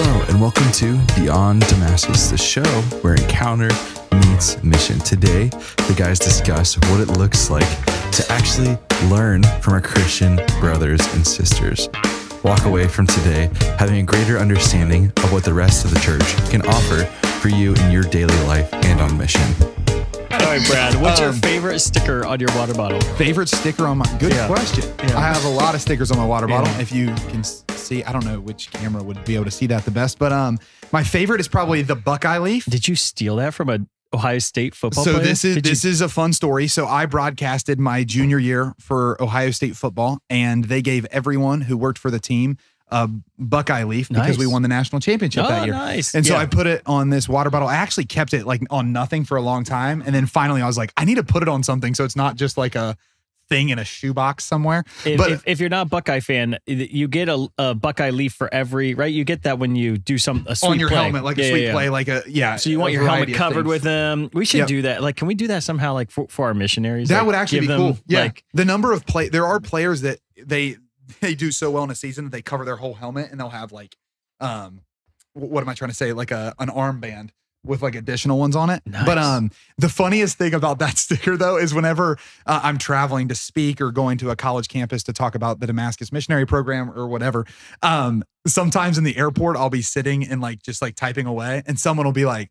Hello, and welcome to Beyond Damascus, the show where encounter meets mission. Today, the guys discuss what it looks like to actually learn from our Christian brothers and sisters. Walk away from today having a greater understanding of what the rest of the church can offer for you in your daily life and on mission. Right, Brad, what's your Um, favorite sticker on your water bottle? Favorite sticker on my good Yeah. question. Yeah. I have a lot of stickers on my water bottle. If you can see, I don't know which camera would be able to see that the best, but um, my favorite is probably the Buckeye leaf. Did you steal that from a Ohio State football So player? this is Did you- this is a fun story. So I broadcasted my junior year for Ohio State football, and they gave everyone who worked for the team a Buckeye leaf because we won the national championship oh, that ah, year. nice. And so Yeah. I put it on this water bottle. I actually kept it like on nothing for a long time. And then finally I was like, I need to put it on something so it's not just like a thing in a shoebox somewhere. If, but if, if you're not a Buckeye fan, you get a, a Buckeye leaf for every right. You get that when you do some a on your play. helmet, like Yeah, a sweet yeah. play, like a yeah. So you want your helmet covered with them. We should Yep. do that. Like, can we do that somehow? Like for, for our missionaries, That Like, would actually be them, cool. Yeah, Like, the number of play there are players that they they do so well in a season that they cover their whole helmet and they'll have like um what am I trying to say like a an armband with like additional ones on it. Nice. But um the funniest thing about that sticker though is whenever uh, I'm traveling to speak or going to a college campus to talk about the Damascus missionary program or whatever um sometimes in the airport I'll be sitting and like just like typing away and someone will be like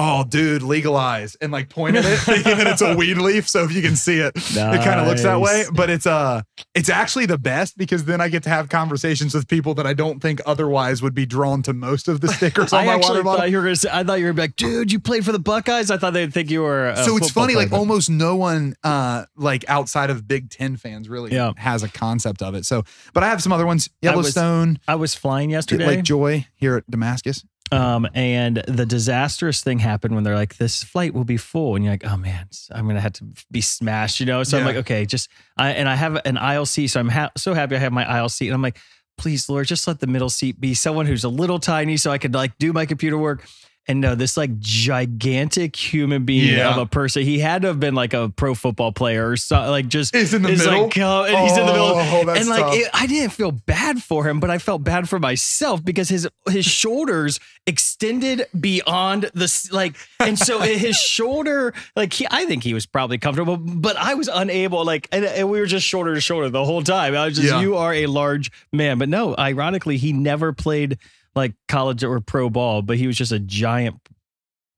Oh, dude, legalize and like point at it, thinking that it's a weed leaf. So if you can see it, it kind of looks that way but it's uh it's actually the best because then i get to have conversations with people that i don't think otherwise would be drawn to most of the stickers on I my actually water bottle thought you were gonna say, I thought you were be like, dude, you played for the Buckeyes. I thought they'd think you were. So it's funny player, like almost no one uh like outside of big 10 fans really Yeah. has a concept of it so but i have some other ones I was- yellowstone I was flying yesterday. lake joy here at damascus Um, and the disastrous thing happened when they're like, "This flight will be full," and you're like, "Oh man, I'm gonna have to be smashed," you know. So I'm like, "Okay, just," I, and I have an aisle seat, so I'm ha- so happy I have my aisle seat, and I'm like, "Please, Lord, just let the middle seat be someone who's a little tiny, so I could like do my computer work." And no, this like gigantic human being Yeah. of a person. He had to have been like a pro football player or something. Like just Is in the middle? Like, uh, and he's in the middle, Oh, that's and like it, I didn't feel bad for him, but I felt bad for myself because his his shoulders extended beyond the like, and so his shoulder, like he, I think he was probably comfortable, but I was unable, like, and, and we were just shoulder to shoulder the whole time. I was just, Yeah. you are a large man, but no, ironically, he never played like college or pro ball, but he was just a giant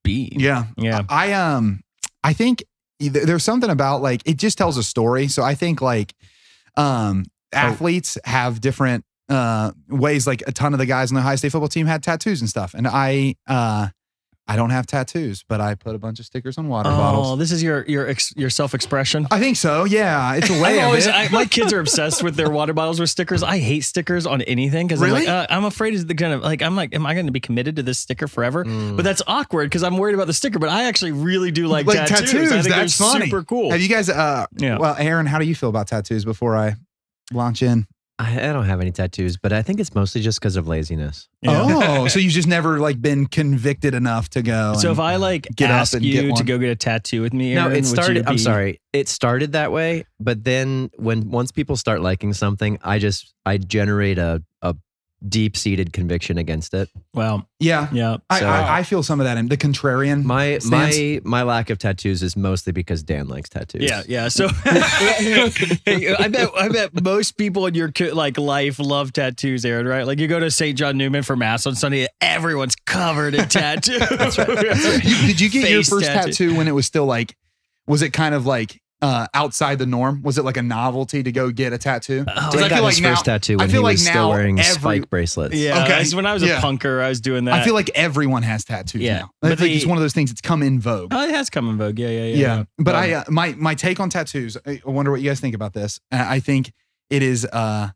being. yeah yeah. I um I think there's something about like it just tells a story. So I think like um athletes have different uh ways like a ton of the guys on the Ohio State football team had tattoos and stuff. And I uh I don't have tattoos, but I put a bunch of stickers on water Oh, bottles. Oh, this is your your ex, your self expression. I think so. Yeah, it's a way always. I, my kids are obsessed with their water bottles with stickers. I hate stickers on anything because Really? I'm, like, uh, I'm afraid it's the kind of like I'm like, am I going to be committed to this sticker forever? Mm. But that's awkward because I'm worried about the sticker. But I actually really do like, Like tattoos. tattoos, I think that's funny. super cool. have you guys uh Yeah. well, Aaron, how do you feel about tattoos before I launch in? I, I don't have any tattoos, but I think it's mostly just because of laziness. Yeah. Oh, so you've just never like been convicted enough to go. So and- if I like get up ask and you get to go get a tattoo with me, no, it would you started. I'm sorry. It started that way, but then when once people start liking something, I just I generate a a deep seated conviction against it. Well, yeah, yeah. I, So- I, I feel some of that in the contrarian. My stance. my my lack of tattoos is mostly because Dan likes tattoos. Yeah, yeah. So I bet I bet most people in your like life love tattoos, Aaron. Right? Like you go to St. John Newman for mass on Sunday, everyone's covered in tattoos. That's right. You- did you get your first tattoo. tattoo. when it was still like, was it kind of like uh, outside the norm? Was it like a novelty to go get a tattoo? Oh, 'Cause Dan I got feel his like first now- tattoo I when he feel like was now still wearing every- spike bracelets. Yeah. Okay. when I was Yeah. a punker, I was doing that. I feel like everyone has tattoos Yeah. now. But I think the- it's one of those things that's come in vogue. oh, it has come in vogue. Yeah, yeah, yeah. yeah, but Um, I uh, my my take on tattoos. I wonder what you guys think about this. Uh, I think it is. uh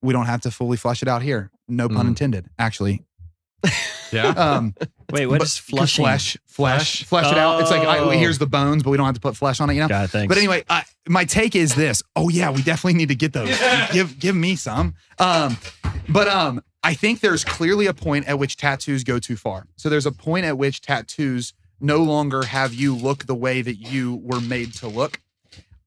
We don't have to fully flush it out here. No pun Mm. intended. Actually, Yeah. um, wait, what is but- flushing? Flesh, flesh, Flesh? flesh it out. It's like I, Oh. here's the bones, but we don't have to put flesh on it. You know. God, thanks. But anyway, I, my take is this. Oh yeah, we definitely need to get those. give give me some. Um, but um, I think there's clearly a point at which tattoos go too far. So there's a point at which tattoos no longer have you look the way that you were made to look.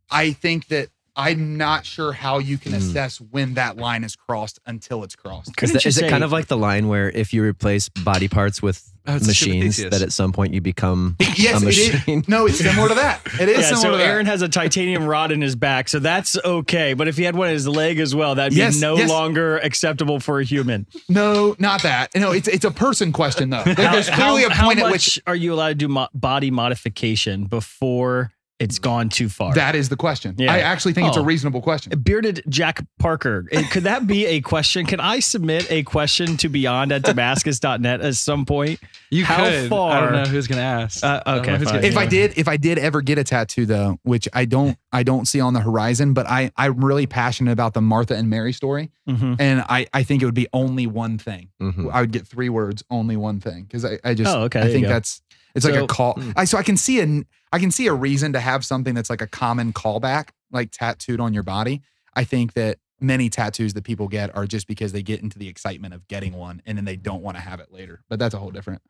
I think that I'm not sure how you can Mm. assess when that line is crossed until it's crossed. Is, Couldn't that, it kind of like the line where if you replace body parts with Oh, it's a stupid machines, that at some point you become Yes, a it is. machine? No, it's similar to that. It is Yeah, similar so to that. Aaron has a titanium rod in his back, so that's okay. But if he had one in his leg as well, that'd Yes, be no yes. longer acceptable for a human. No, not that. No, it's it's a person question though. Like, There's clearly a how point at which are you allowed to do mo- body modification before it's gone too far? that is the question. Yeah. I actually think it's a Oh. reasonable question. Bearded Jack Parker. Eh, Could that be a question? Can I submit a question to beyond at damascus.net at some point? You How could. I far- don't know who's gonna ask. Uh, I don't know okay, who's fine. gonna If I did, if I did ever get a tattoo though, which I don't, I don't see on the horizon, but I, I'm really passionate about the Martha and Mary story, Mhm. and I, I think it would be only one thing. Mhm. I would get three words, only one thing, because I, I just, Oh, okay, I think that's, it's like a call. Hmm. I so I can see a, I can see a reason to have something that's like a common callback, like tattooed on your body. I think that many tattoos that people get are just because they get into the excitement of getting one, and then they don't want to have it later. But that's a whole different.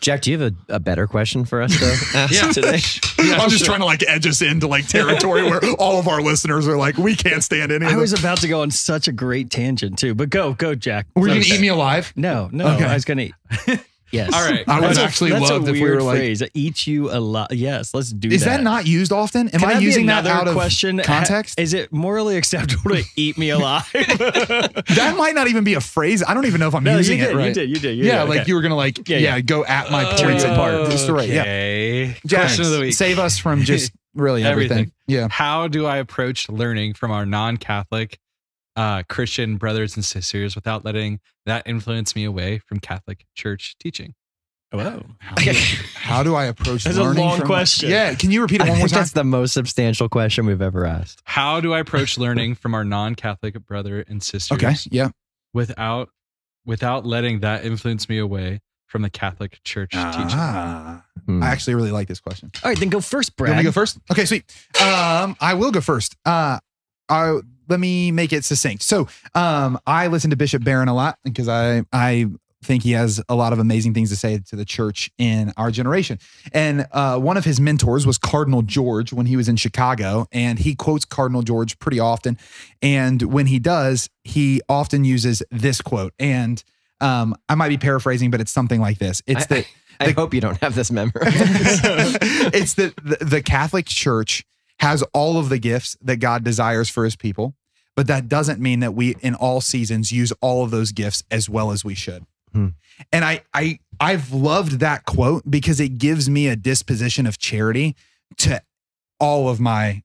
Jack, do you have a, a better question for us to ask Yeah. today? I'm just trying to like edge us into like territory where all of our listeners are like, we can't stand any of I them. was about to go on such a great tangent too, but go, go, Jack. Were you gonna eat me alive? No, no, Okay. I was gonna. Yes. All right. I would a- actually that's love a if we were like, phrase. Eat you a lot. Yes, let's do is that. that not used often? Am Can I that be using that another out of question? context? Is it morally acceptable to eat me alive? that might not even be a phrase. I don't even know if I'm no, you using did, it right. you did. You did. You yeah, did. like Okay. you were gonna like yeah, Yeah, yeah. go at my Uh, points apart. Destroy. Yeah. Okay. Question of the week. Save us from just really everything. Everything. Yeah. How do I approach learning from our non-Catholic uh, Christian brothers and sisters without letting that influence me away from Catholic church teaching? Whoa. How do, how do I approach That's a learning long from- question. Yeah. Can you repeat it I one more think time? that's the most substantial question we've ever asked. How do I approach learning from our non-Catholic brother and sisters Okay. Yeah. without without letting that influence me away from the Catholic church teaching? Ah. Hmm. I actually really like this question. All right, then go first, You want me to go first? Okay, sweet. Um, I will go first. Uh, I let me make it succinct. So, um, I listen to Bishop Barron a lot because I I think he has a lot of amazing things to say to the church in our generation. And uh, one of his mentors was Cardinal George when he was in Chicago, and he quotes Cardinal George pretty often. And when he does, he often uses this quote. And um, I might be paraphrasing, but it's something like this. It's I- that I hope you don't have this memorized. it's that the, the Catholic Church has all of the gifts that God desires for his people, but that doesn't mean that we in all seasons use all of those gifts as well as we should. Hmm. And I I I've loved that quote because it gives me a disposition of charity to all of my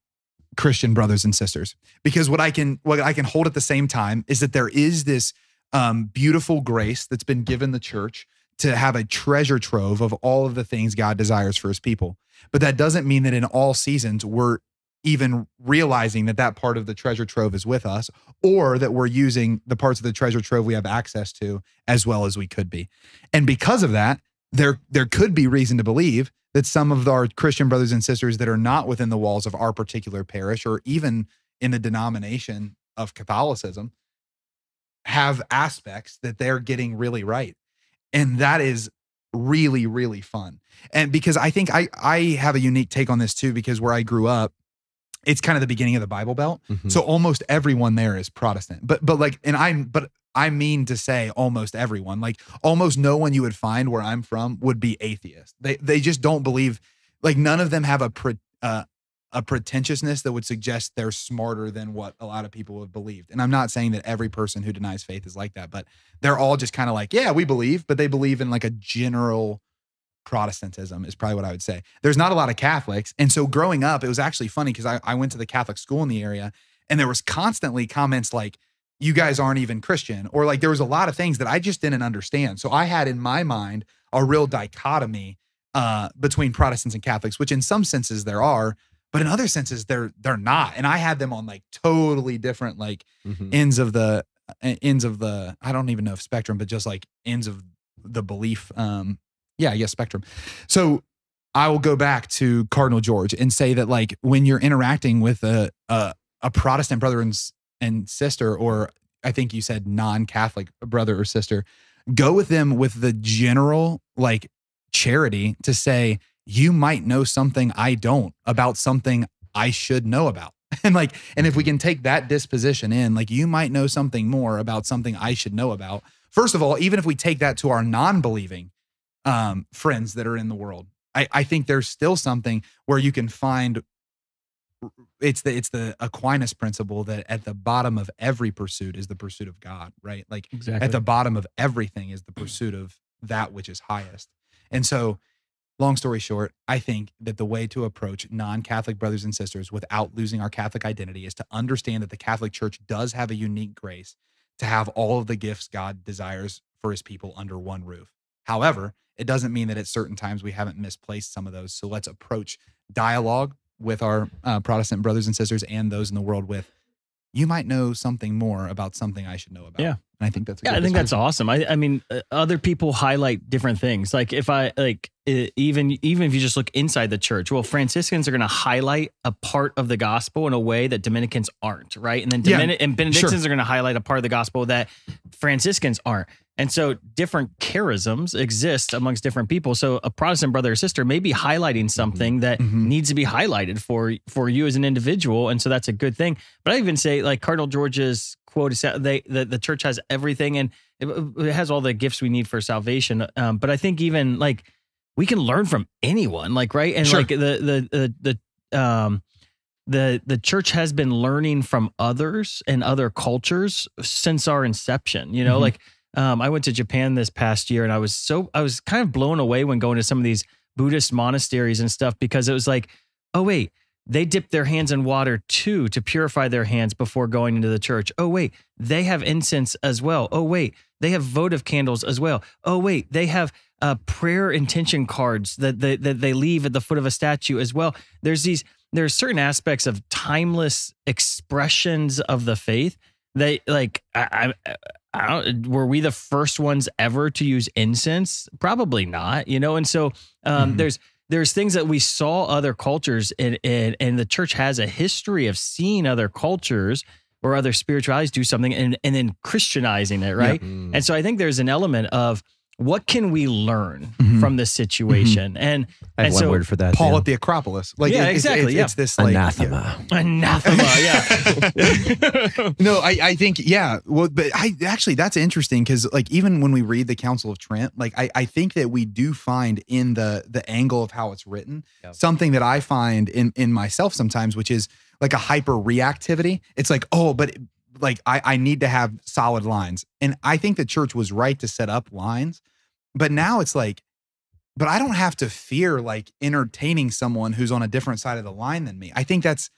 Christian brothers and sisters. Because what I can what I can hold at the same time is that there is this um, beautiful grace that's been given the church to have a treasure trove of all of the things God desires for his people. But that doesn't mean that in all seasons we're even realizing that that part of the treasure trove is with us or that we're using the parts of the treasure trove we have access to as well as we could be. And because of that, there there could be reason to believe that some of our Christian brothers and sisters that are not within the walls of our particular parish or even in the denomination of Catholicism have aspects that they're getting really right. And that is really really fun. And because I think I I have a unique take on this too because where I grew up it's kind of the beginning of the Bible Belt. Mhm. So almost everyone there is Protestant. But but like and I'm but I mean to say almost everyone. Like almost no one you would find where I'm from would be atheist. They they just don't believe like none of them have a pre, uh, a pretentiousness that would suggest they're smarter than what a lot of people have believed. And I'm not saying that every person who denies faith is like that, but they're all just kind of like, yeah, we believe, but they believe in like a general Protestantism is probably what I would say. There's not a lot of Catholics. And so growing up, it was actually funny because I, I went to the Catholic school in the area and there was constantly comments like, you guys aren't even Christian, or like there was a lot of things that I just didn't understand. So I had in my mind a real dichotomy uh, between Protestants and Catholics, which in some senses there are, but in other senses they're they're not. And I had them on like totally different like Mhm. ends of the uh, ends of the I don't even know if spectrum, but just like ends of the belief. Um, yeah, yes spectrum. So I will go back to Cardinal George and say that like when you're interacting with a a, a Protestant brother and and sister, or I think you said non-Catholic brother or sister, go with them with the general like charity to say you might know something I don't about something I should know about. And like, and if we can take that disposition in, like you might know something more about something I should know about. First of all, even if we take that to our non-believing um, friends that are in the world, I, I think there's still something where you can find it's the it's the Aquinas principle that at the bottom of every pursuit is the pursuit of God, right? Like Exactly. at the bottom of everything is the pursuit of that which is highest. And so, long story short, I think that the way to approach non Catholic brothers and sisters without losing our Catholic identity is to understand that the Catholic Church does have a unique grace to have all of the gifts God desires for his people under one roof. However, it doesn't mean that at certain times we haven't misplaced some of those. So let's approach dialogue with our uh, Protestant brothers and sisters and those in the world with, you might know something more about something I should know about. Yeah. And I think that's a Yeah, I think that's awesome. I, I mean, uh, other people highlight different things. Like if I like uh, even even if you just look inside the church, well, Franciscans are going to highlight a part of the gospel in a way that Dominicans aren't, right? And then Yeah, and Benedictines are going to highlight a part of the gospel that Franciscans aren't. And so different charisms exist amongst different people. So a Protestant brother or sister may be highlighting something that Mhm. needs to be highlighted for for you as an individual, and so that's a good thing. But I even say like Cardinal George's quote is that they the, the church has everything and it, it has all the gifts we need for salvation. Um, but I think even like we can learn from anyone, like right, and Sure. like the the the the um the the church has been learning from others and other cultures since our inception. You know, Mhm. like um, I went to Japan this past year, and I was so I was kind of blown away when going to some of these Buddhist monasteries and stuff because it was like, oh wait, they dip their hands in water too to purify their hands before going into the church. Oh wait, they have incense as well. Oh wait, they have votive candles as well. Oh wait, they have uh, prayer intention cards that they, that they leave at the foot of a statue as well. There's these there's certain aspects of timeless expressions of the faith that like I, I, were we the first ones ever to use incense probably not you know and so um Mhm. there's there's things that we saw other cultures and, and and the church has a history of seeing other cultures or other spiritualities do something and and then christianizing it right Mm. and so i think there's an element of what can we learn Mhm. from this situation and I have and one so word for that. Paul Dan. at the Acropolis. Like Yeah, it- exactly, It's, yeah. it's this like anathema. anathema yeah no, I, I think yeah. Well, but I actually that's interesting because like even when we read the Council of Trent, like I, I think that we do find in the the angle of how it's written Yep. something that I find in in myself sometimes, which is like a hyper reactivity. It's like oh, but like I I need to have solid lines, and I think the church was right to set up lines, but now it's like. But I don't have to fear like entertaining someone who's on a different side of the line than me. I think that's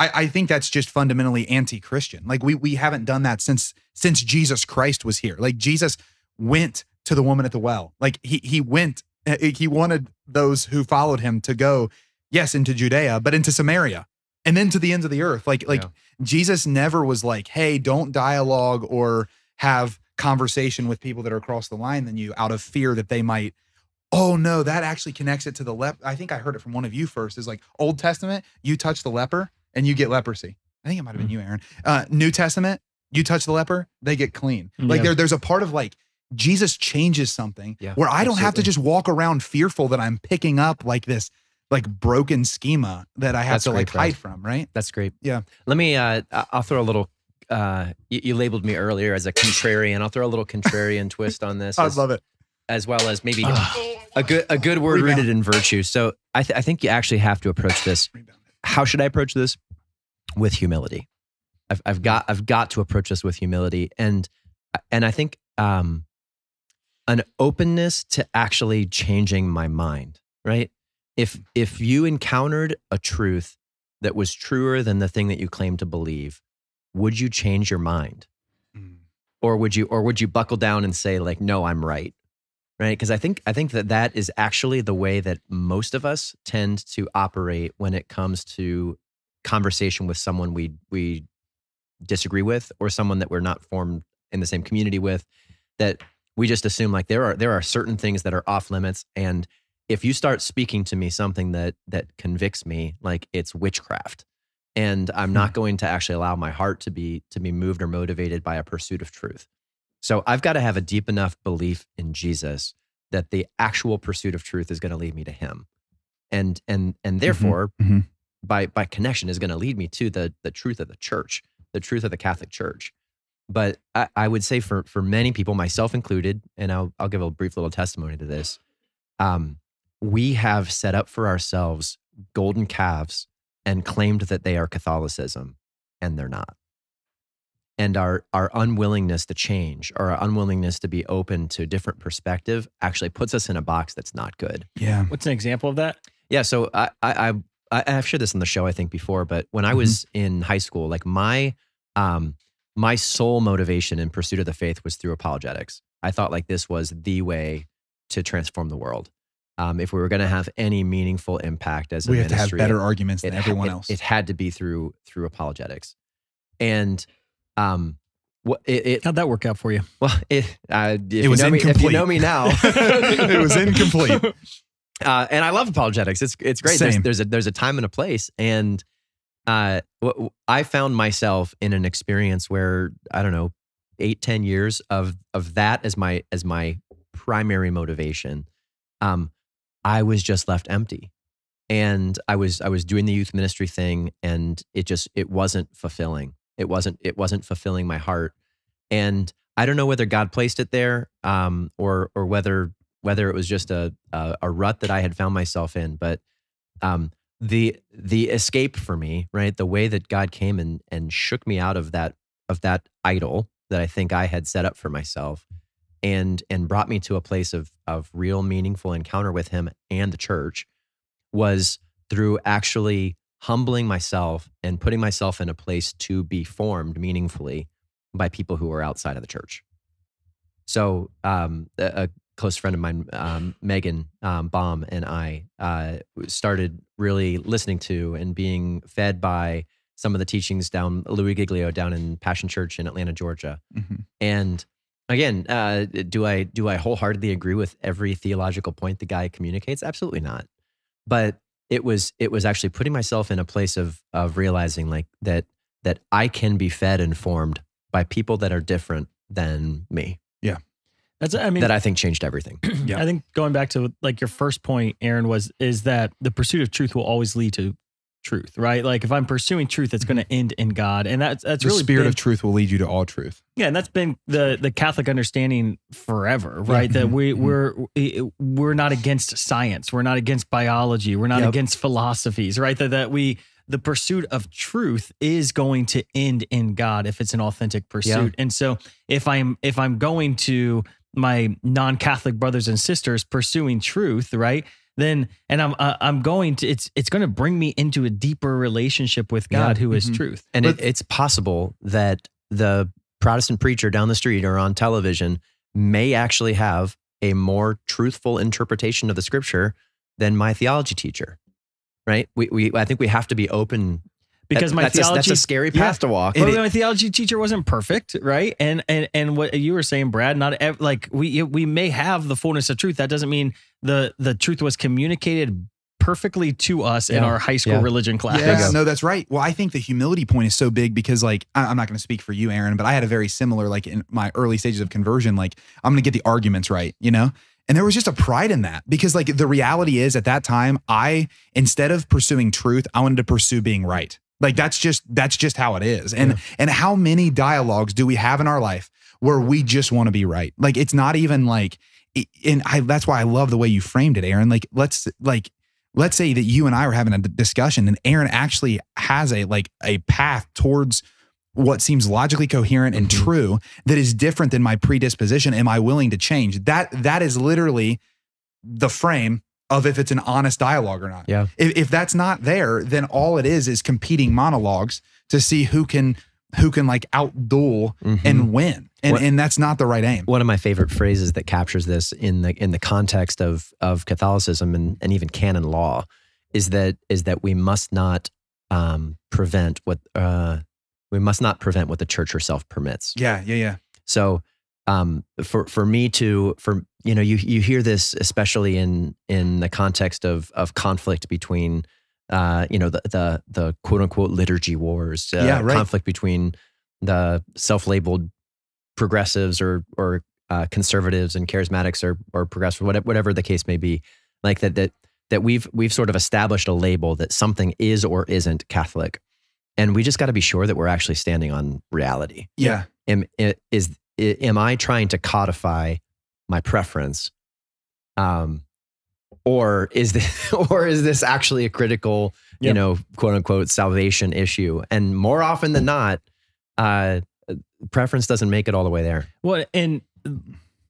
I, I think that's just fundamentally anti-Christian. Like we we haven't done that since since Jesus Christ was here. Like Jesus went to the woman at the well. Like he he went uh, he wanted those who followed him to go yes into Judea, but into Samaria and then to the ends of the earth. Like like Yeah. Jesus never was like, "Hey, don't dialogue or have conversation with people that are across the line than you out of fear that they might Oh no, that actually connects it to the lep. I think I heard it from one of you first. Is like Old Testament, you touch the leper and you get leprosy. I think it might have been you, Aaron. Uh, New Testament, you touch the leper, they get clean. Like Yeah. there, there's a part of like Jesus changes something Yeah, where I don't have to just walk around fearful that I'm picking up like this like broken schema that I have That's to like hide from, right? That's great. Yeah. Let me. Uh, I'll throw a little. Uh, you, you labeled me earlier as a contrarian. I'll throw a little contrarian twist on this, I as, love it. as well as maybe a good a good word Rebound. rooted in virtue. So I th- I think you actually have to approach this. How should I approach this? With humility. I've I've got I've got to approach this with humility and and I think um an openness to actually changing my mind, right? If if you encountered a truth that was truer than the thing that you claim to believe, would you change your mind? Mm. Or would you or would you buckle down and say like no, I'm right? Right? Because I think I think that that is actually the way that most of us tend to operate when it comes to conversation with someone we we disagree with or someone that we're not formed in the same community with that we just assume like there are there are certain things that are off limits and if you start speaking to me something that that convicts me like it's witchcraft and i'm not going to actually allow my heart to be to be moved or motivated by a pursuit of truth so i've got to have a deep enough belief in jesus that the actual pursuit of truth is going to lead me to him and and and therefore mhm. by by connection is going to lead me to the the truth of the church, the truth of the Catholic Church. But I, I would say for for many people, myself included, and I'll I'll give a brief little testimony to this. Um, we have set up for ourselves golden calves and claimed that they are Catholicism, and they're not. And our our unwillingness to change or our unwillingness to be open to different perspective actually puts us in a box that's not good. Yeah. What's an example of that? Yeah, so I I I I- I've shared this on the show I think before, but when I was in high school, like my um my sole motivation in pursuit of the faith was through apologetics. I thought like this was the way to transform the world. Um, if we were going to have any meaningful impact as a We have to have ministry, better arguments than it, everyone it- else. It had to be through through apologetics, and um, what it, it How'd that work out for you? well it uh, if It you was know me, if you know me now, it was incomplete. uh, and I love apologetics. It's it's great. There's, there's a there's a time and a place, and uh, wh- wh- I found myself in an experience where I don't know eight ten years of of that as my as my primary motivation. Um, I was just left empty, and I was I was doing the youth ministry thing, and it just it wasn't fulfilling. It wasn't it wasn't fulfilling my heart, and I don't know whether God placed it there, um, or or whether whether it was just a, a a rut that I had found myself in, but um, the the escape for me, right? The way that God came and and shook me out of that of that idol that I think I had set up for myself, and and brought me to a place of of real meaningful encounter with Him and the church, was through actually humbling myself and putting myself in a place to be formed meaningfully by people who are outside of the church. So, um, a, a close friend of mine, um, Megan um, Baum, and I uh, started really listening to and being fed by some of the teachings down Louis Giglio down in Passion Church in Atlanta, Georgia. Mhm. And again, uh, do I do I wholeheartedly agree with every theological point the guy communicates? Absolutely not. But it was it was actually putting myself in a place of of realizing like that that I can be fed and formed by people that are different than me. Yeah. That's I mean that I think changed everything. Yeah. I think going back to like your first point, Aaron, was is that the pursuit of truth will always lead to truth, right? Like if I'm pursuing truth, it's going to end in God, and that's that's the really spirit been, of truth will lead you to all truth. yeah, and that's been the the Catholic understanding forever, right? That Mhm. we Mhm. we're we're not against science, we're not against biology, we're not Yep. against philosophies, right? That that we the pursuit of truth is going to end in God if it's an authentic pursuit. And so if I'm if I'm going to my non-Catholic brothers and sisters pursuing truth, right? Then and I'm uh, I'm going to it's it's going to bring me into a deeper relationship with God, who is Mhm. truth. And But- it, it's possible that the Protestant preacher down the street or on television may actually have a more truthful interpretation of the scripture than my theology teacher. Right? We, we I think we have to be open Because That- my that's a, theology that's a scary yeah. path to walk. But my theology teacher wasn't perfect, right? And and and what you were saying, Brad, not ev- like we we may have the fullness of truth. That doesn't mean the the truth was communicated perfectly to us in our high school Yeah. religion class. Yeah, no, that's right. Well, I think the humility point is so big because, like, I- I'm not going to speak for you, Aaron, but I had a very similar, like, in my early stages of conversion, like, I'm going to get the arguments right, you know? And there was just a pride in that because, like, the reality is at that time, I, instead of pursuing truth, I wanted to pursue being right. Like, that's just, that's just how it is. And, and how many dialogues do we have in our life where we just want to be right? Like, it's not even like, and I, that's why I love the way you framed it, Aaron. Like, let's, like, let's say that you and I were having a discussion and Aaron actually has a like a path towards what seems logically coherent and Mhm. true that is different than my predisposition am I willing to change that that is literally the frame of if it's an honest dialogue or not Yeah. if, if that's not there then all it is is competing monologues to see who can who can like outduel Mhm. and win and What- and that's not the right aim one of my favorite phrases that captures this in the in the context of of Catholicism and, and even canon law is that is that we must not um, prevent what uh, we must not prevent what the church herself permits. yeah yeah yeah So um, for for me to for you know you you hear this especially in in the context of of conflict between uh, you know the the the quote unquote liturgy wars uh, Yeah, right. conflict between the self labeled progressives or or uh, conservatives and charismatics or or progressive whatever whatever the case may be like that that that we've we've sort of established a label that something is or isn't Catholic, and we just got to be sure that we're actually standing on reality. Yeah. Am is am I trying to codify my preference, um, or is this or is this actually a critical, you Yep. know, quote unquote salvation issue? And more often than not, uh, preference doesn't make it all the way there. Well, and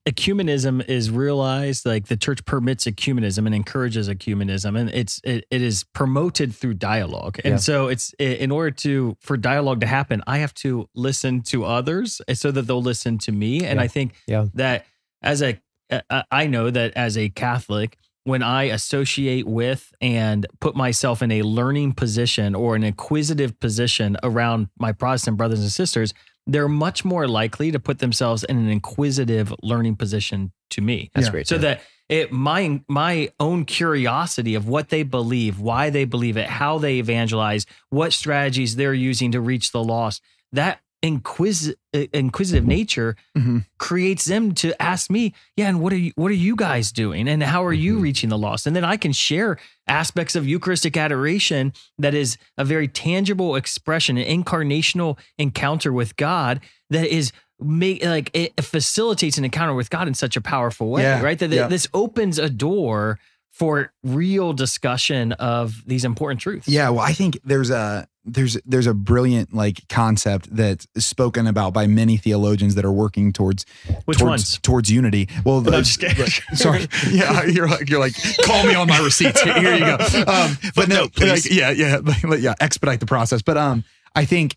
ecumenism is realized like the church permits ecumenism and encourages ecumenism and it's it, it is promoted through dialogue and Yeah. so it's in order to for dialogue to happen i have to listen to others eh, so that they'll listen to me and Yeah. i think Yeah. that as a eh, i know that as a catholic when i associate with and put myself in a learning position or an inquisitive position around my protestant brothers and sisters they're much more likely to put themselves in an inquisitive learning position to me. That's Yeah. great. So too. that it my my own curiosity of what they believe, why they believe it, how they evangelize, what strategies they're using to reach the lost, that inquis- uh, inquisitive nature Mhm. creates them to ask me, yeah, and what are you what are you guys doing? And how are you Mhm. reaching the lost? And then I can share aspects of Eucharistic adoration that is a very tangible expression, an incarnational encounter with God that is make like it facilitates an encounter with God in such a powerful way, Yeah, right? That yeah. this opens a door for real discussion of these important truths. Yeah, well, I think there's a there's there's a brilliant like concept that's spoken about by many theologians that are working towards Which towards, ones? towards unity. Well, I'm the- just kidding. sorry, yeah, you're like you're like call me on my receipts. Here, you go. Um, but no, please. like, yeah, yeah, yeah, expedite the process. But um, I think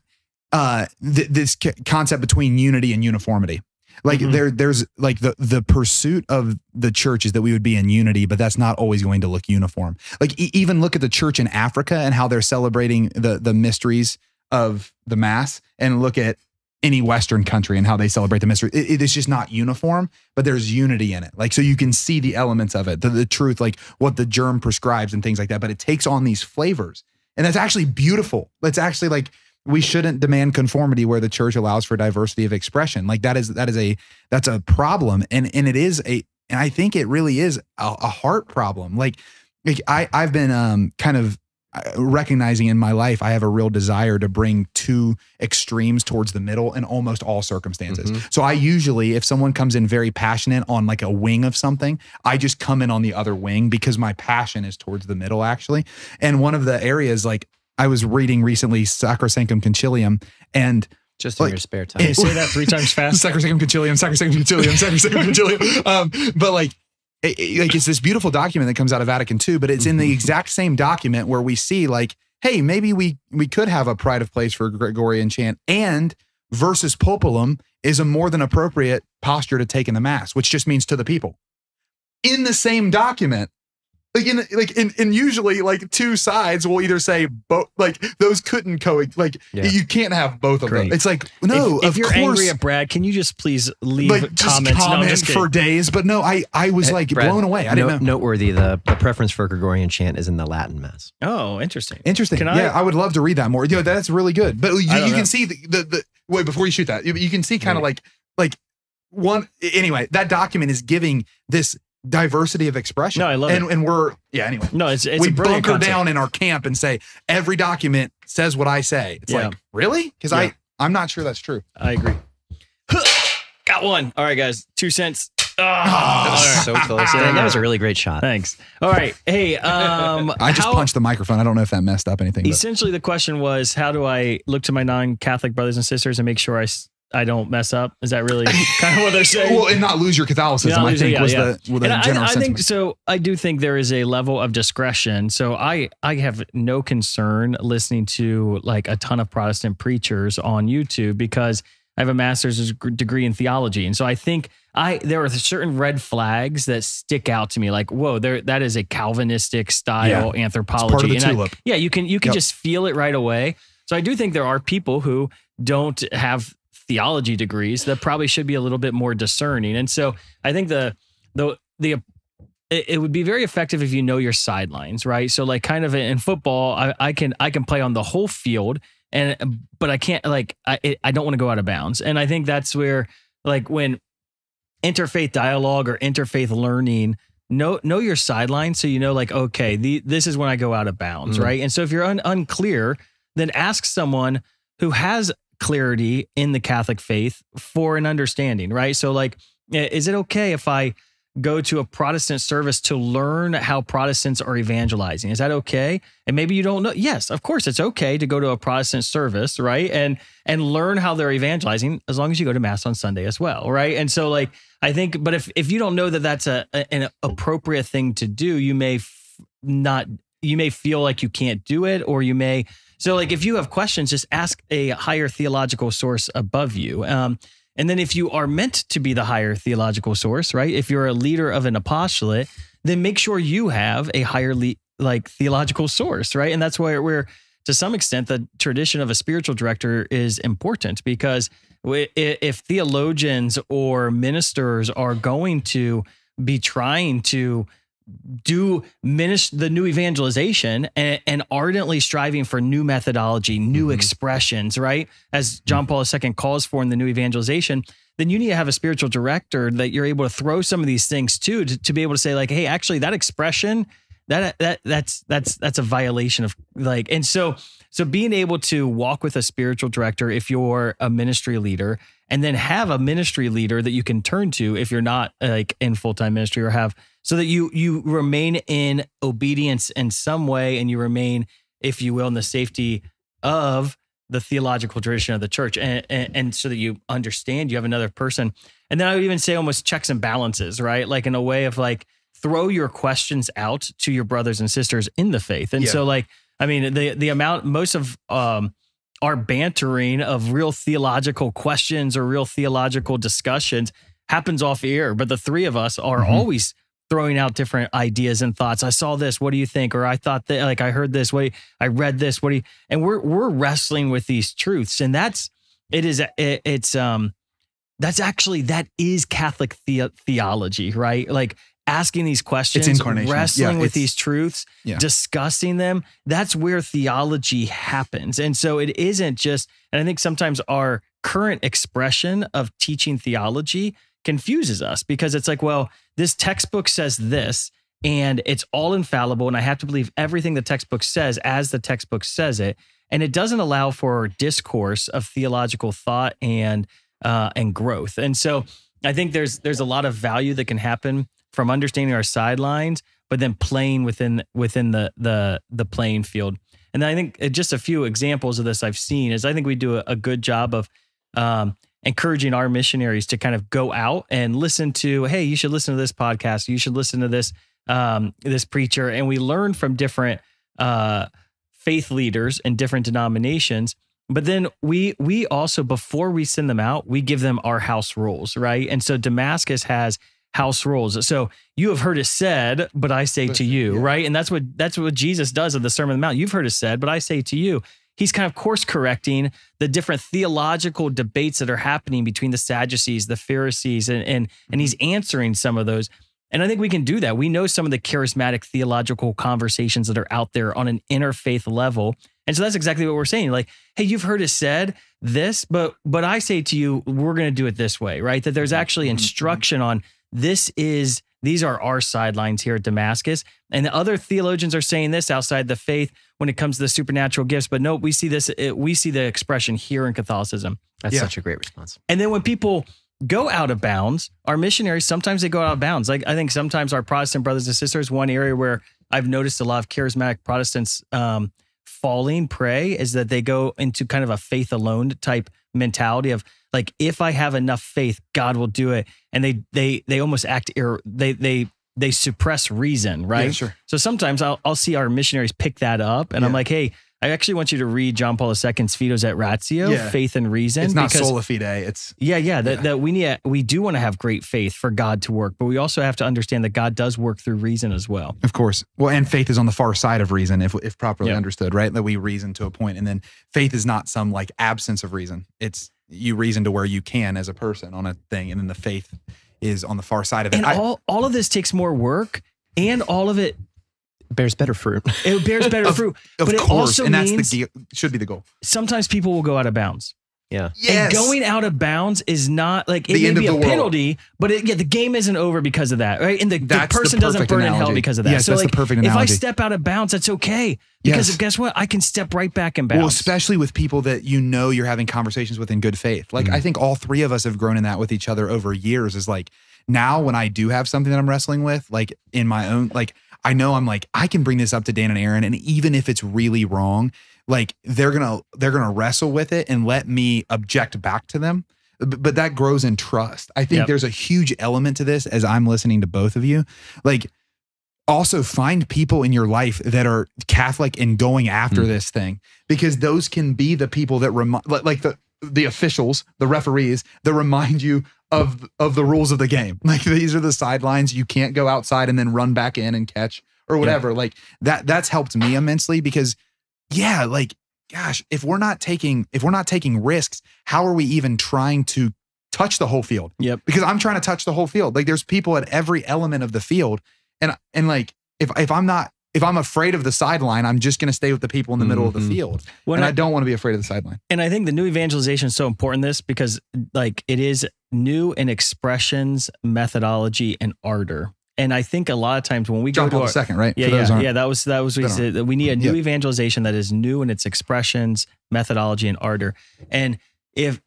uh, th- this c- concept between unity and uniformity. Like Mhm. there, there's like the the pursuit of the church is that we would be in unity, but that's not always going to look uniform. Like e- even look at the church in Africa and how they're celebrating the the mysteries of the mass, and look at any Western country and how they celebrate the mystery. It, it is just not uniform, but there's unity in it. Like so, you can see the elements of it, the, the truth, like what the GIRM prescribes and things like that. But it takes on these flavors, and that's actually beautiful. That's actually like we shouldn't demand conformity where the church allows for diversity of expression. Like that is that is a that's a problem, and and it is a and I think it really is a, a heart problem. Like, like I I've been um kind of uh, recognizing in my life I have a real desire to bring two extremes towards the middle in almost all circumstances. So I usually if someone comes in very passionate on like a wing of something, I just come in on the other wing because my passion is towards the middle actually. And one of the areas like I was reading recently Sacrosanctum Concilium and Just in like, your spare Can you time. say that three times fast? Sacrosanctum Concilium, Sacrosanctum Concilium, Sacrosanctum Concilium. Um, but like, it, it- like it's this beautiful document that comes out of Vatican II, but it's in the exact same document where we see like, hey, maybe we we could have a pride of place for Gregorian chant, and versus populum is a more than appropriate posture to take in the mass, which just means to the people. In the same document. Like in like in, in usually like two sides will either say both like those couldn't coexist like Yeah. you can't have both of Great. them. It's like no, if, if of you're course angry at Brad, can you just please leave like just comments? no, comment just for days. But no, I I was like Brad, blown away. I didn't note- know. Noteworthy, the, the preference for Gregorian chant is in the Latin Mass. Oh, interesting. Interesting. Can I- yeah, I would love to read that more. You know, that's really good. But you, I don't you know. can see the, the the wait before you shoot that. You, you can see kind of Right. like like one anyway. That document is giving this diversity of expression. No, I love and, it. And we're yeah. Anyway, No, it's it's we a brilliant bunker concept. down in our camp and say every document says what I say. It's Yeah. like really because Yeah. I I'm not sure that's true. I agree. Got one. All right, guys. Two cents. Oh, Ah, all right. So close. Yeah. that was a really great shot. Thanks. All right. Hey, um, I just how- punched the microphone. I don't know if that messed up anything. But. Essentially, the question was, how do I look to my non-Catholic brothers and sisters and make sure I s- I don't mess up? Is that really kind of what they're saying? Well, and not lose your Catholicism. Yeah, I lose- think yeah, was yeah. the, was the And general I, I think sentiment. so. I do think there is a level of discretion. So I I have no concern listening to like a ton of Protestant preachers on YouTube because I have a master's degree in theology, and so I think I there are certain red flags that stick out to me. Like, whoa, there that is a Calvinistic style anthropology. of the And I- yeah, you can you can Yep. just feel it right away. So I do think there are people who don't have theology degrees that probably should be a little bit more discerning. And so I think the the the it, would be very effective if you know your sidelines, right? So like kind of in football, I, I can I can play on the whole field, and but I can't like I I don't want to go out of bounds. And I think that's where like when interfaith dialogue or interfaith learning know know your sidelines so you know like okay the, this is when i go out of bounds Mhm. right and so if you're un- unclear then ask someone who has clarity in the catholic faith for an understanding right so like is it okay if i go to a protestant service to learn how protestants are evangelizing is that okay and maybe you don't know yes of course it's okay to go to a protestant service right and and learn how they're evangelizing as long as you go to mass on sunday as well right and so like I think, but if if you don't know that that's a, an appropriate thing to do, you may f- not. You may feel like you can't do it, or you may. So, like, if you have questions, just ask a higher theological source above you. Um, and then, if you are meant to be the higher theological source, right? If you're a leader of an apostolate, then make sure you have a higher like theological source, right? And that's where we're to some extent the tradition of a spiritual director is important because if theologians or ministers are going to be trying to do minister the new evangelization and, and ardently striving for new methodology, new Mhm. expressions, right? As John Paul II calls for in the new evangelization, then you need to have a spiritual director that you're able to throw some of these things to, to, to be able to say like, hey, actually that expression, that that that's that's that's a violation of like, and so so being able to walk with a spiritual director if you're a ministry leader and then have a ministry leader that you can turn to if you're not like in full-time ministry or have so that you you remain in obedience in some way and you remain if you will in the safety of the theological tradition of the church and, and and so that you understand you have another person and then i would even say almost checks and balances right like in a way of like throw your questions out to your brothers and sisters in the faith and Yeah. so like i mean the the amount most of um our bantering of real theological questions or real theological discussions happens off air but the three of us are Mhm. always throwing out different ideas and thoughts. I saw this what do you think? Or i thought that like i heard this what do you, i read this what do you and we're we're wrestling with these truths. And that's it is it, it's um that's actually that is catholic the- theology right? Like asking these questions incarnation. Yeah, wrestling with these truths Yeah. discussing them that's where theology happens. And so it isn't just and i think sometimes our current expression of teaching theology confuses us because it's like well this textbook says this and it's all infallible and i have to believe everything the textbook says as the textbook says it. And it doesn't allow for discourse of theological thought and uh, and growth. And so i think there's there's a lot of value that can happen from understanding our sidelines but then playing within within the the the playing field. And i think uh, just a few examples of this i've seen is i think we do a, a good job of um, encouraging our missionaries to kind of go out and listen to hey you should listen to this podcast you should listen to this um, this preacher. And we learn from different uh, faith leaders in different denominations. But then we we also before we send them out we give them our house rules right? And so damascus has house rules. So you have heard it said but i say to you yeah. right? And that's what that's what jesus does at the sermon on the mount. You've heard it said but i say to you he's kind of course correcting the different theological debates that are happening between the sadducees the pharisees and and, and he's mm-hmm. answering some of those and I think we can do that. We know some of the charismatic theological conversations that are out there on an interfaith level. And so that's exactly what we're saying. Like, hey, you've heard it said this, but but I say to you, we're going to do it this way, right? That there's mm-hmm. actually mm-hmm. instruction on this is these are our sidelines here at Damascus. And the other theologians are saying this outside the faith when it comes to the supernatural gifts, but no, we see this it, we see the expression here in Catholicism. That's Yeah. such a great response. And then when people go out of bounds, our missionaries sometimes they go out of bounds. Like I think sometimes our Protestant brothers and sisters, one area where I've noticed a lot of charismatic Protestants um, falling prey is that they go into kind of a faith alone type mentality of like if I have enough faith, God will do it, and they they they almost act ir- they they they suppress reason, right? Yeah, sure. So sometimes I'll I'll see our missionaries pick that up, and I'm like, hey. I actually want you to read John Paul II's Fides et Ratio, Yeah. Faith and Reason. It's not because- sola fide. It's yeah, yeah. That, Yeah. that we need we do want to have great faith for God to work, but we also have to understand that God does work through reason as well. Of course. Well, and faith is on the far side of reason if if properly Yeah. understood, right? That we reason to a point and then faith is not some like absence of reason. It's you reason to where you can as a person on a thing and then the faith is on the far side of it. And all all of this takes more work, and all of it Bears better fruit. it bears better Of- fruit. of but it also and that's means- the ge- should be the goal. Sometimes people will go out of bounds, Yeah. And going out of bounds is not like it The may be a the world. penalty, but it, yeah, the game isn't over because of that, right? And the, the That's the person doesn't perfect burn in hell because of that. Yes, so that's the like, perfect if I step out of bounds, that's okay because Yes. guess what? I can step right back in bounds. Well, especially with people that you know you're having conversations with in good faith. Like I mm-hmm. think all three of us have grown in that with each other over years. Is like now when I do have something that I'm wrestling with, like in my own, like I know I'm like I can bring this up to Dan and Aaron, and even if it's really wrong, like they're gonna they're gonna wrestle with it and let me object back to them. But that grows in trust. I think Yep. there's a huge element to this as I'm listening to both of you. Like also find people in your life that are Catholic and going after Mm. this thing because those can be the people that remind like, like the the officials, the referees that remind you of of the rules of the game. Like these are the sidelines. You can't go outside and then run back in and catch or whatever. Like that that's helped me immensely because yeah, like gosh, if we're not taking if we're not taking risks, how are we even trying to touch the whole field? Yep. Because I'm trying to touch the whole field. Like there's people at every element of the field. And and like if if I'm not if I'm afraid of the sideline, I'm just going to stay with the people in the middle of the Mhm. field. When and I- I, don't want to be afraid of the sideline. and I think the new evangelization is so important this because like it is new in expressions, methodology, and ardor. And I think a lot of times when we John go to our, II, right? Yeah, yeah, yeah. That was that was what he said. that We need a new Yep. evangelization that is new in its expressions, methodology, and ardor. And if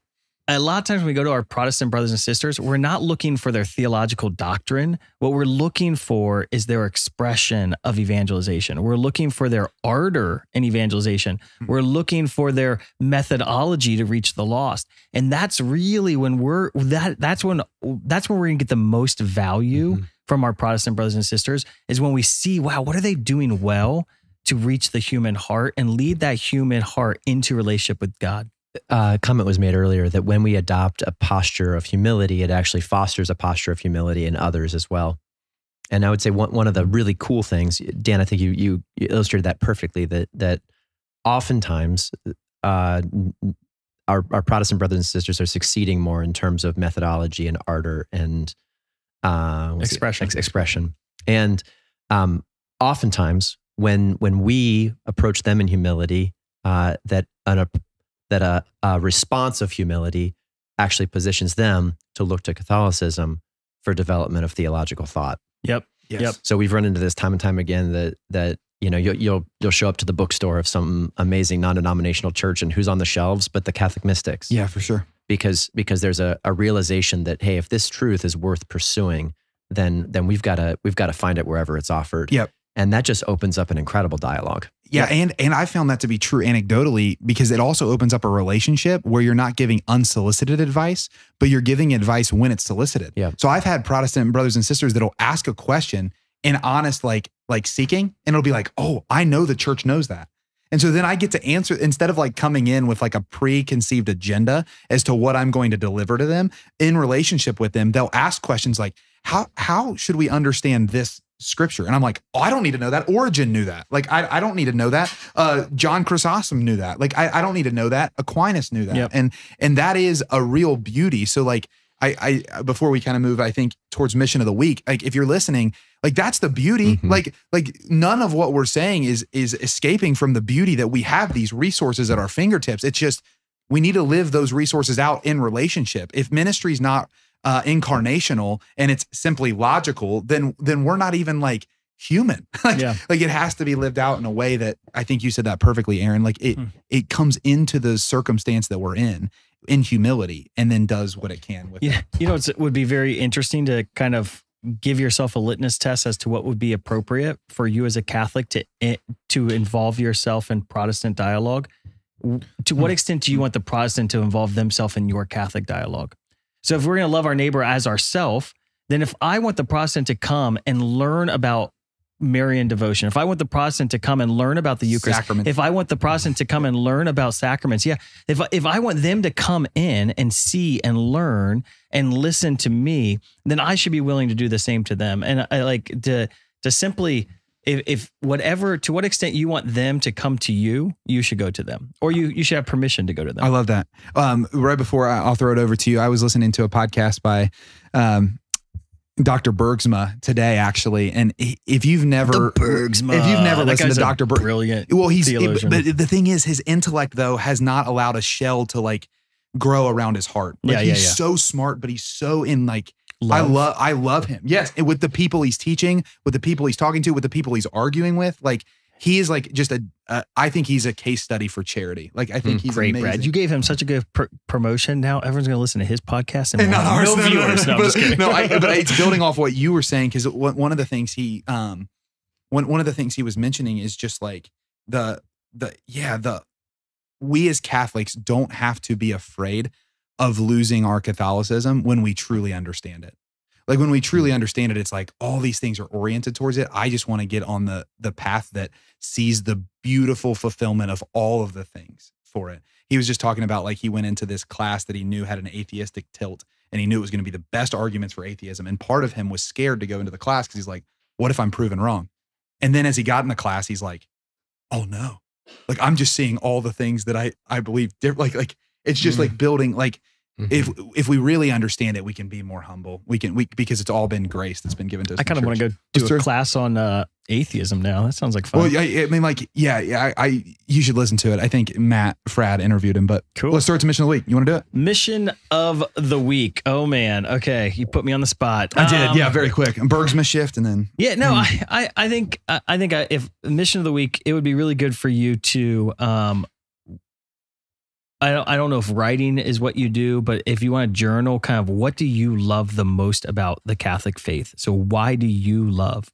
a lot of times when we go to our Protestant brothers and sisters, we're not looking for their theological doctrine. What we're looking for is their expression of evangelization. We're looking for their ardor in evangelization. Hmm. We're looking for their methodology to reach the lost. And that's really when we're that that's when that's when we're gonna get the most value mm-hmm. from our Protestant brothers and sisters is when we see, wow, what are they doing well to reach the human heart and lead that human heart into relationship with God? Uh, comment was made earlier that when we adopt a posture of humility, it actually fosters a posture of humility in others as well. And I would say one, one of the really cool things, Dan, I think you, you you illustrated that perfectly. That that oftentimes uh, our our Protestant brothers and sisters are succeeding more in terms of methodology and ardor and uh. Expression. Ex- expression. And um, oftentimes when when we approach them in humility, uh, that an, that a, a response of humility actually positions them to look to Catholicism for development of theological thought. Yep. Yes. Yep. So we've run into this time and time again that that you know you'll you'll, you'll show up to the bookstore of some amazing non-denominational church and who's on the shelves but the Catholic mystics Yeah, for sure. because because there's a, a realization that hey if this truth is worth pursuing then then we've got to we've got to find it wherever it's offered. Yep. And that just opens up an incredible dialogue. Yeah, and and I found that to be true anecdotally because it also opens up a relationship where you're not giving unsolicited advice, but you're giving advice when it's solicited. Yeah. So I've had Protestant brothers and sisters that'll ask a question in honest like like seeking, and it'll be like, oh, I know the church knows that. And so then I get to answer instead of like coming in with like a preconceived agenda as to what I'm going to deliver to them in relationship with them, they'll ask questions like, how how should we understand this scripture? And I'm like, oh, I don't need to know that. Origen knew that. Like, I, I don't need to know that. Uh, John Chrysostom knew that. Like, I, I don't need to know that. Aquinas knew that. Yep. And and that is a real beauty. So like I, I before we kind of move, I think towards mission of the week. Like if you're listening, like that's the beauty. Mhm. Like like none of what we're saying is is escaping from the beauty that we have these resources at our fingertips. It's just we need to live those resources out in relationship. If ministry is not uh, incarnational and it's simply logical, then then we're not even like human. like Yeah. like it has to be lived out in a way that I think you said that perfectly, Aaron. Like it Hmm. it comes into the circumstance that we're in in humility and then does what it can with Yeah, it. you know, it's, it would be very interesting to kind of give yourself a litmus test as to what would be appropriate for you as a Catholic to eh, to involve yourself in Protestant dialogue. To what extent do you want the Protestant to involve themselves in your Catholic dialogue? So, if we're going to love our neighbor as ourself, then if I want the Protestant to come and learn about Marian devotion, if I want the Protestant to come and learn about the Eucharist, Sacrament. if I want the Protestant to come and learn about sacraments, yeah, if if I want them to come in and see and learn and listen to me, then I should be willing to do the same to them. And I like to to simply if, if whatever to what extent you want them to come to you, you should go to them, or you you should have permission to go to them. I love that. Um, right before I- I'll throw it over to you, I was listening to a podcast by um, Dr. Bergsma today, actually. And if you've never, Bergsma. if you've never listened to Dr. Berg, brilliant. well, he's, theologian. but the thing is, his intellect though has not allowed a shell to like grow around his heart. Like Yeah, yeah, he's yeah. so smart, but he's so in like Love. I love I love him. Yes, and with the people he's teaching, with the people he's talking to, with the people he's arguing with, like he is like just a. Uh, I think he's a case study for charity. Like I think he's Great, amazing. Brad. You gave him such a good pr- promotion. Now everyone's going to listen to his podcast and, And not ours. no No, no, no, viewers. no, No, I'm just but- no, I, but it's building off what you were saying because one of the things he, um, one one of the things he was mentioning is just like the the yeah the we as Catholics don't have to be afraid of losing our Catholicism when we truly understand it. Like when we truly hmm. understand it, it's like all these things are oriented towards it. I just want to get on the the path that sees the beautiful fulfillment of all of the things for it. He was just talking about like he went into this class that he knew had an atheistic tilt and he knew it was going to be the best arguments for atheism. And part of him was scared to go into the class because he's like, what if I'm proven wrong? And then as he got in the class, he's like, oh no, like I'm just seeing all the things that I I believe. Like like it's just Mm. like building like Mm-hmm. if if we really understand it, we can be more humble. We can we because it's all been grace that's been given to us. I kind of want to go do a class on uh, atheism now. That sounds like fun. Well, I, I mean, like, yeah, yeah. I, I you should listen to it. I think Matt Fradd interviewed him, but cool. let's start to mission of the week. You want to do it? Mission of the week. Oh man. Okay, you put me on the spot. I um, did. yeah, very quick. And Berg's missed shift, and then Yeah, no, Mm. I, I, I think, I I think I, if mission of the week, it would be really good for you to, um, I don't, I don't know if writing is what you do, but if you want to journal, kind of, what do you love the most about the Catholic faith? So why do you love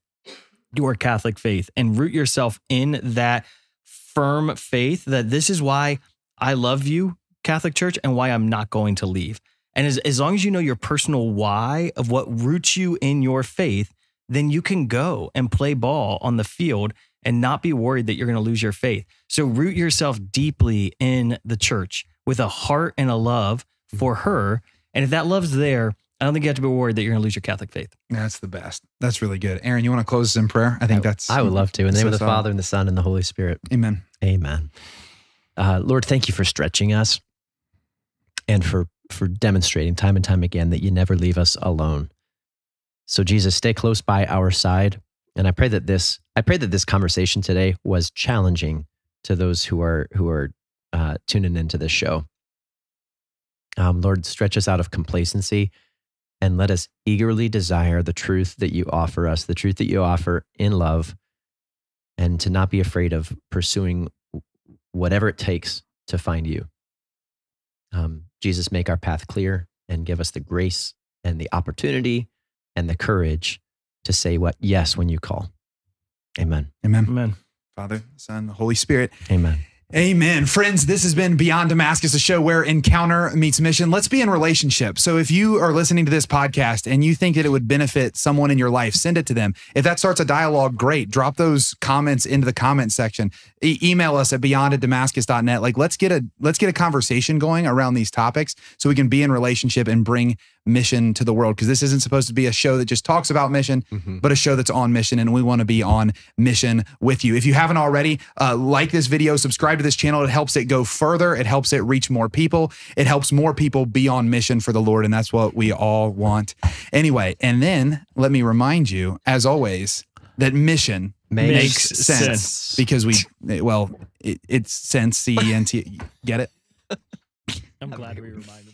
your Catholic faith and root yourself in that firm faith that this is why I love you, Catholic Church, and why I'm not going to leave. And as, as long as you know your personal why of what roots you in your faith, then you can go and play ball on the field and not be worried that you're going to lose your faith. So root yourself deeply in the church with a heart and a love for her. And if that love's there, I don't think you have to be worried that you're going to lose your Catholic faith. that's the best. That's really good. Aaron, you want to close us in prayer? I think that's. I would love to. In the name so of the solid. Father and the Son and the Holy Spirit. Amen. Amen. Uh, Lord, thank you for stretching us and for for demonstrating time and time again that you never leave us alone. So Jesus, stay close by our side, and I pray that this I pray that this conversation today was challenging to those who are who are uh, tuning into this show. Um, Lord, stretch us out of complacency and let us eagerly desire the truth that you offer us, the truth that you offer in love, and to not be afraid of pursuing whatever it takes to find you. Um, Jesus, make our path clear and give us the grace and the opportunity and the courage to say what yes when you call. Amen. Amen. Amen. Father, Son, Holy Spirit. Amen. Amen. Friends, this has been Beyond Damascus, a show where encounter meets mission. Let's be in relationship. So if you are listening to this podcast and you think that it would benefit someone in your life, send it to them. If that starts a dialogue, great. Drop those comments into the comment section. E- email us at beyond at damascus.net. Like let's get a let's get a conversation going around these topics so we can be in relationship and bring mission to the world. Because this isn't supposed to be a show that just talks about mission, but a show that's on mission. And we want to be on mission with you. If you haven't already, uh, like this video, subscribe to this channel. It helps it go further. It helps it reach more people. It helps more people be on mission for the Lord. And that's what we all want. Anyway, and then let me remind you, as always, that mission Makes makes sense, sense. because we, well, it, it's sense, C E N T. Get it? I'm glad we reminded them.